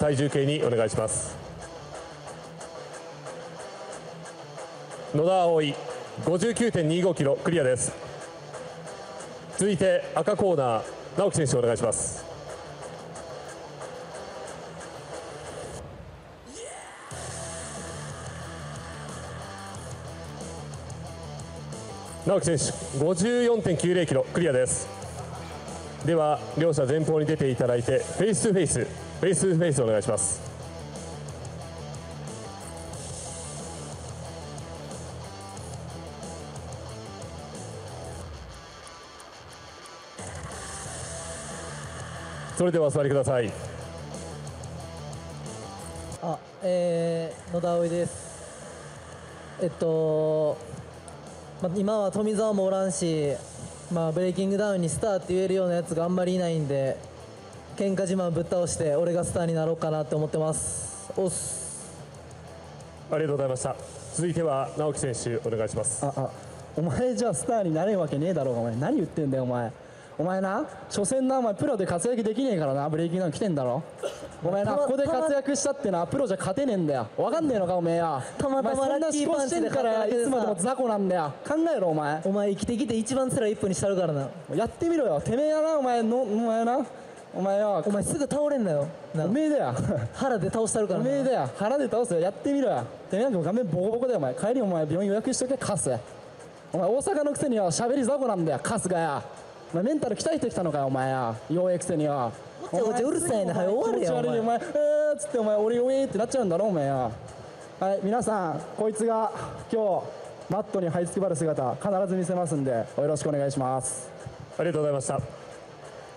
体重計にお願いします。野田葵59.25キロクリアです。続いて赤コーナー直樹選手お願いします。直樹選手54.90キロクリアです。では両者前方に出ていただいてフェイストゥフェイス。フェイスフェイスお願いします。それではお座りください。あえー、野田蒼です。えっと、まあ、今は富澤もおらんし、まあ、ブレイキングダウンにスターって言えるようなやつがあんまりいないんで喧嘩自慢ぶっ倒して俺がスターになろうかなって思ってますおっすありがとうございました。続いては直樹選手お願いします。ああお前じゃあスターになれるわけねえだろうがお前。何言ってんだよお前。お前な所詮なお前プロで活躍できねえからなブレイキングダウン来てんだろ。お前なここで活躍したってなプロじゃ勝てねえんだよ。わかんねえのかおめえやたまたまラッキー思考してんからパンチでいつまでも雑魚なんだよ。考えろお前。お前生きてきて一番辛い一歩にしたるからな。やってみろよ。てめえやなお前のお前なお前よお前すぐ倒れんなよ。なおめえだよ。腹で倒したるからな。おめえだよ。腹で倒すよ。やってみろよ。てめえなんか画面ボコボコだよお前。帰りお前病院予約しとけカス。お前大阪のくせによ喋り雑魚なんだよカスがよ。お前メンタル鍛えてきたのかよお前よ。弱いくせによ。おちゃおちゃうるさいなはい終われよ気持ち悪いよお前。えーっつってお前俺弱いってなっちゃうんだろお前。よはい皆さんこいつが今日マットに這いつくばる姿必ず見せますんでよろしくお願いします。ありがとうございました